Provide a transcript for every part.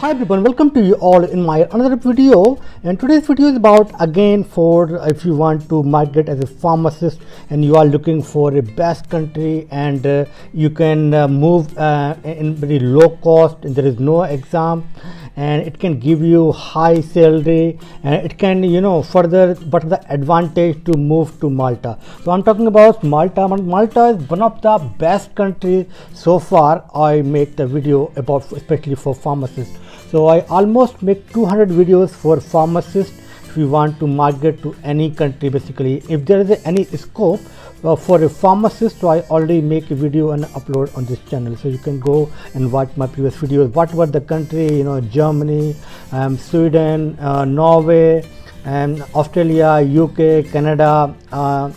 hi everyone welcome to you all in my another video. And today's video is about again for if you want to migrate as a pharmacist and you are looking for a best country and uh, you can uh, move uh, in very low cost there is no exam and it can give you high salary and it can you know further but the advantage to move to malta? So i'm talking about malta. Malta is one of the best countries so far i make the video about especially for pharmacists so i almost make 200 videos for pharmacists. If you want to market to any country basically if there is any scope uh, for a pharmacist so i already make a video and upload on this channel. So you can go and watch my previous videos. What were the country you know germany um, sweden uh, norway and australia uk canada uh,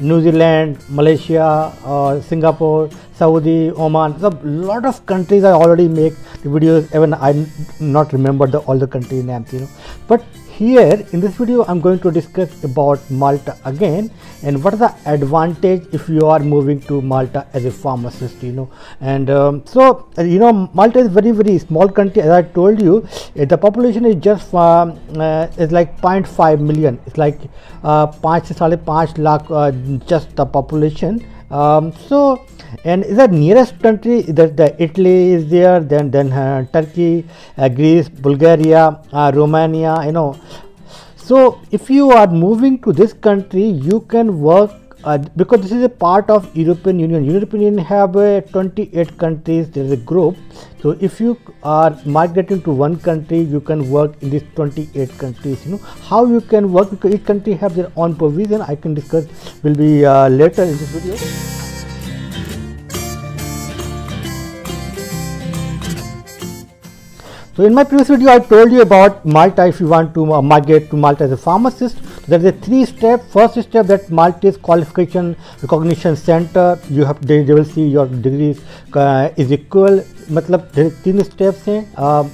New Zealand, Malaysia, uh, Singapore, Saudi, Oman. So a lot of countries I already make the videos. Even I not remember the all the country names, you know. But here in this video i'm going to discuss about malta again and what are the advantage if you are moving to malta as a pharmacist you know. And um, so uh, you know malta is very very small country. As i told you the population is just um, uh, is like 0.5 million. It's like uh, 5 lakh uh, just the population um, so and the nearest country that the Italy is there then then uh, Turkey uh, Greece Bulgaria uh, Romania you know. So if you are moving to this country you can work uh, because this is a part of European Union. European Union have uh, 28 countries. There is a group. So if you are migrating to one country, you can work in these 28 countries. You know how you can work because each country have their own provision. I can discuss will be uh, later in this video. So in my previous video, I told you about Malta if you want to uh, migrate to Malta as a pharmacist. There is a three step. First step that Maltese qualification recognition center, you have they, they will see your degrees uh, is equal matlab there three steps hain uh,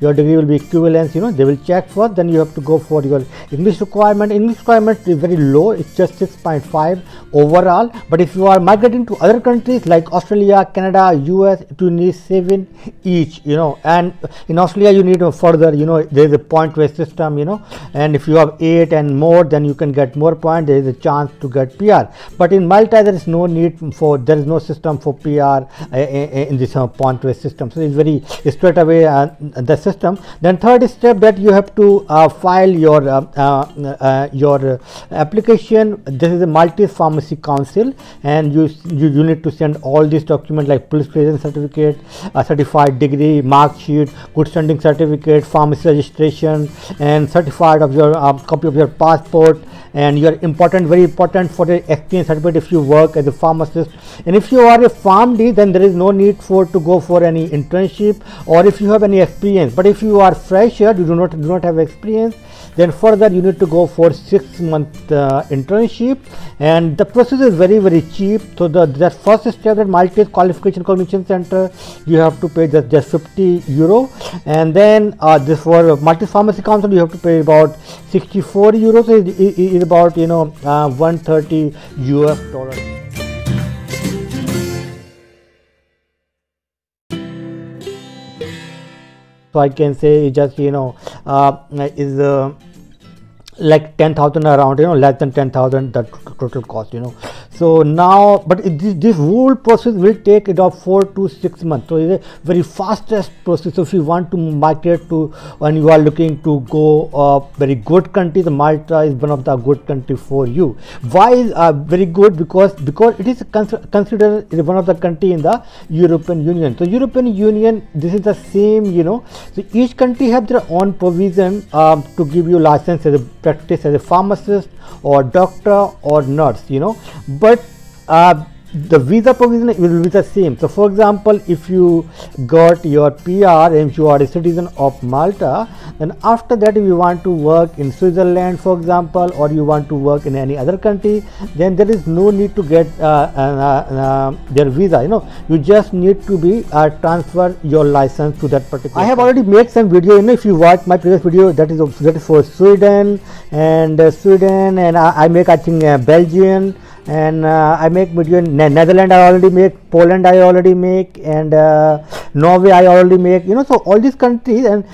your degree will be equivalence you know they will check first then you have to go for your english requirement. English requirement is very low it's just 6.5 overall. But if you are migrating to other countries like australia canada us to need 7 each you know. And in australia you need further you know there is a point based system you know. And if you have 8 and more then you can get more point there is a chance to get pr but in malta there is no need for there is no system for pr uh, uh, uh, in this uh, point to a system. So it's very straight away uh, the system. Then third step that you have to uh, file your uh, uh, uh, your application. This is a Maltese pharmacy council and you, you you need to send all these documents like police clearance certificate a certified degree mark sheet good standing certificate pharmacy registration and certified of your copy of your passport. And you are important very important for the experience. Certificate if you work as a pharmacist. And if you are a PharmD then there is no need for to go for any internship or if you have any experience. But if you are fresher you do not do not have experience then further you need to go for six month uh, internship. And the process is very very cheap. So the that first step at Maltese qualification commission center you have to pay just, just 50 euro. And then uh, this for Maltese pharmacy council you have to pay about 64 euros. It, it is about you know uh, 130 us dollars so i can say just you know uh, is uh, like 10000 around you know less than 10000 the total cost you know so now but it, this, this, whole process will take about four to six months. So it's a very fastest process. So if you want to migrate to when you are looking to go uh, very good country the malta is one of the good country for you. Why is uh, very good? Because because it is considered one of the country in the european union. So european union this is the same you know. So each country have their own provision um, to give you license as a practice as a pharmacist or doctor or nurse you know. But uh, the visa provision will be the same. So, for example, if you got your PR and you are a citizen of Malta, then after that if you want to work in Switzerland, for example, or you want to work in any other country, then there is no need to get uh, uh, uh, their visa. You know, you just need to be uh, transfer your license to that particular. I have already made some video. You know, if you watch my previous video, that is that is for Sweden and uh, Sweden, and I, I make I think uh, Belgium and uh, I make video in ne- Netherlands I already make Poland I already make and uh, Norway I already make you know so all these countries and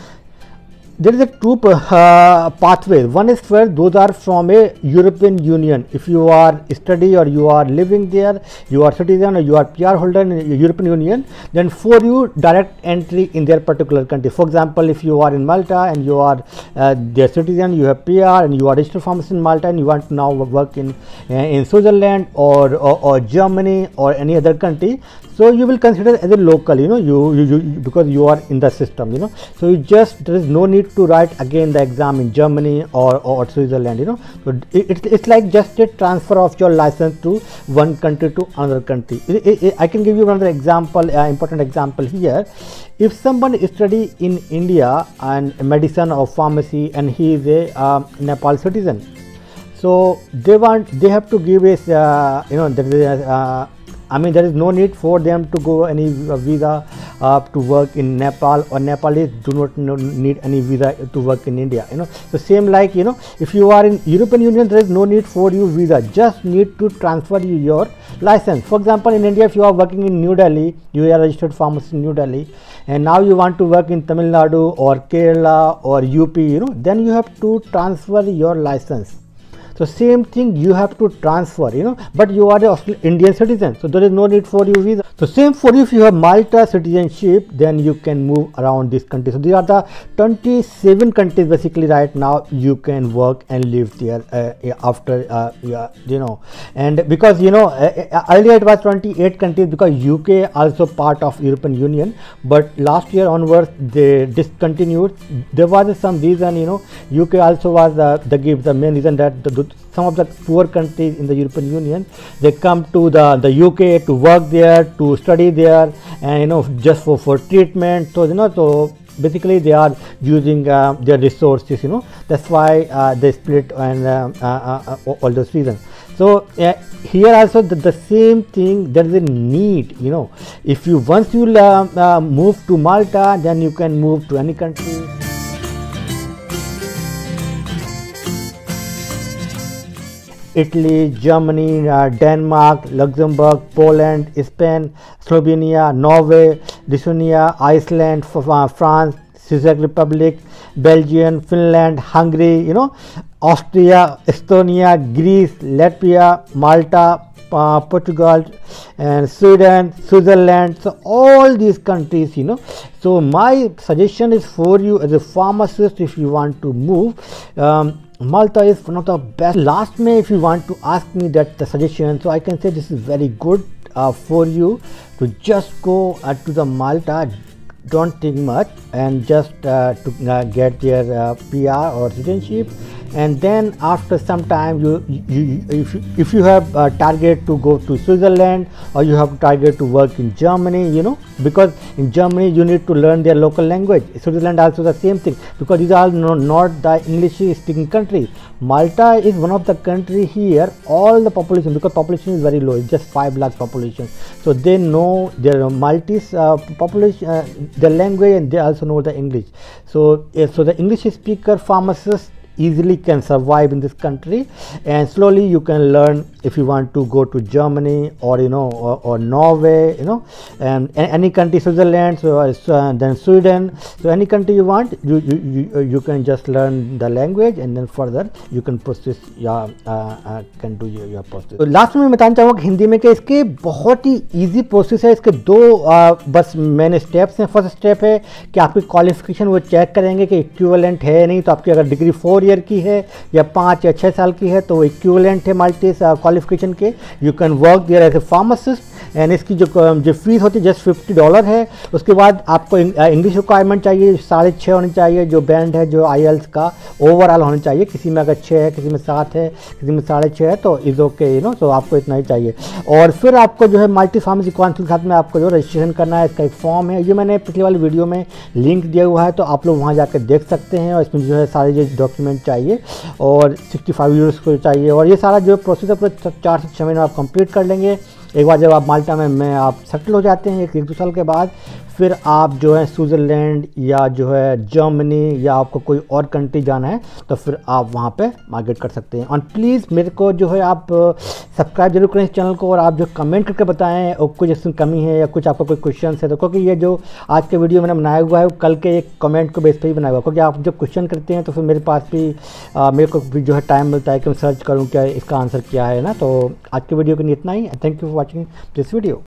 there is a two uh, pathways one is where those are from a european union. If you are study or you are living there you are citizen or you are pr holder in european union then for you direct entry in their particular country. For example if you are in malta and you are uh, their citizen you have pr and you are registered pharmacist in malta and you want to now work in uh, in switzerland or, or, or germany or any other country so you will consider as a local you know you, you, you because you are in the system you know. So you just there is no need to write again the exam in germany or, or switzerland you know. So it, it, it's like just a transfer of your license to one country to another country. It, it, i can give you another example uh, important example here. If someone study in india and medicine or pharmacy and he is a uh, nepal citizen so they want they have to give a uh, you know there is a, uh, I mean there is no need for them to go any visa uh, to work in Nepal or Nepalese do not need any visa to work in India you know. The same like you know if you are in European Union there is no need for you visa just need to transfer you your license. For example in India if you are working in New Delhi you are registered pharmacist in New Delhi and now you want to work in Tamil Nadu or Kerala or UP you know then you have to transfer your license so same thing you have to transfer you know but you are an indian citizen. So there is no need for you visa. So same for you if you have malta citizenship then you can move around this country. So these are the 27 countries basically right now you can work and live there uh, after uh, you know and because you know earlier it was 28 countries because uk also part of european union. But last year onwards they discontinued. There was some reason you know uk also was uh, the give the main reason that the, some of the poor countries in the European Union they come to the, the UK to work there to study there and you know just for, for treatment. So you know so basically they are using uh, their resources you know. That's why uh, they split and uh, all those reasons. So here also the, the, same thing there is a need you know. If you once you move to malta then you can move to any country. Italy, Germany, uh, Denmark, Luxembourg, Poland, Spain, Slovenia, Norway, Lithuania, Iceland, uh, France, Czech Republic, Belgium, Finland, Hungary, you know, Austria, Estonia, Greece, Latvia, Malta, uh, Portugal, and Sweden, Switzerland. So all these countries, you know. So my suggestion is for you as a pharmacist, if you want to move. Um, Malta is one of the best. Last May, if you want to ask me that the suggestion, so I can say this is very good uh, for you to just go uh, to the Malta. Don't think much and just uh, to uh, get your uh, PR or citizenship and then after some time you, you, if, you, if you have a target to go to Switzerland or you have target to work in Germany you know because in Germany you need to learn their local language. Switzerland also the same thing because these are not the English speaking countries Malta is one of the country here all the population because population is very low it's just 5 lakh population. So they know their Maltese uh, population uh, the language and they also know the English. So uh, so the English speaker pharmacists easily can survive in this country and slowly you can learn if you want to go to Germany or you know or, or Norway you know and any country Switzerland so uh, then Sweden so any country you want you, you you you can just learn the language and then further you can process your uh, uh, can do your, your process तो last में बताना चाहूँगा हिंदी में कि इसके बहुत ही easy process है इसके दो uh, बस मेन स्टेप्स हैं फ़र्स्ट स्टेप है कि आपकी क्वालिफिकेशन वो चेक करेंगे कि इक्विवेलेंट है नहीं तो आपकी अगर डिग्री फोर ईयर की है या पाँच या छः साल की है तो इक्वलेंट है मल्टी क्वालिफिकेशन के। You can work there as a pharmacist and इसकी जो जो फ़ीस होती है जस्ट फिफ्टी डॉलर है। उसके बाद आपको इंग्लिश रिक्वायरमेंट चाहिए, साढ़े छः होनी चाहिए, जो बैंड है, जो आई का ओवरऑल होना चाहिए। किसी में अगर छः है, किसी में सात है, किसी में साढ़े छः है तो इज़ ओके यू नो तो आपको इतना ही चाहिए। और फिर आपको जो है मल्टी फार्मेसी काउंसिल के साथ में आपको जो रजिस्ट्रेशन करना है, इसका एक फॉर्म है। ये मैंने पिछले वाली वीडियो में लिंक दिया हुआ है तो आप लोग वहाँ जाकर देख सकते हैं और इसमें जो है सारे जो डॉक्यूमेंट चाहिए और सिक्सटी फाइव यूरोज़ को चाहिए और ये सारा जो प्रोसेस है चार से छः महीने आप कंप्लीट कर लेंगे। एक बार जब आप माल्टा में में आप सेटल हो जाते हैं एक एक दो साल के बाद फिर आप जो है स्विट्ज़रलैंड या जो है जर्मनी या आपको कोई और कंट्री जाना है तो फिर आप वहाँ पे मार्केट कर सकते हैं। और प्लीज़ मेरे को जो है आप सब्सक्राइब ज़रूर करें इस चैनल को और आप जो कमेंट करके बताएँ और कुछ इसमें कमी है या कुछ आपका कोई क्वेश्चन है तो क्योंकि ये जो आज के वीडियो मैंने बनाया हुआ है कल के एक कमेंट को बेस पर ही बनाया हुआ क्योंकि आप जब क्वेश्चन करते हैं तो फिर मेरे पास भी आ, मेरे को भी जो है टाइम मिलता है कि मैं सर्च करूँ क्या इसका आंसर क्या है ना तो आज के वीडियो के लिए इतना ही। Thank you for watching this video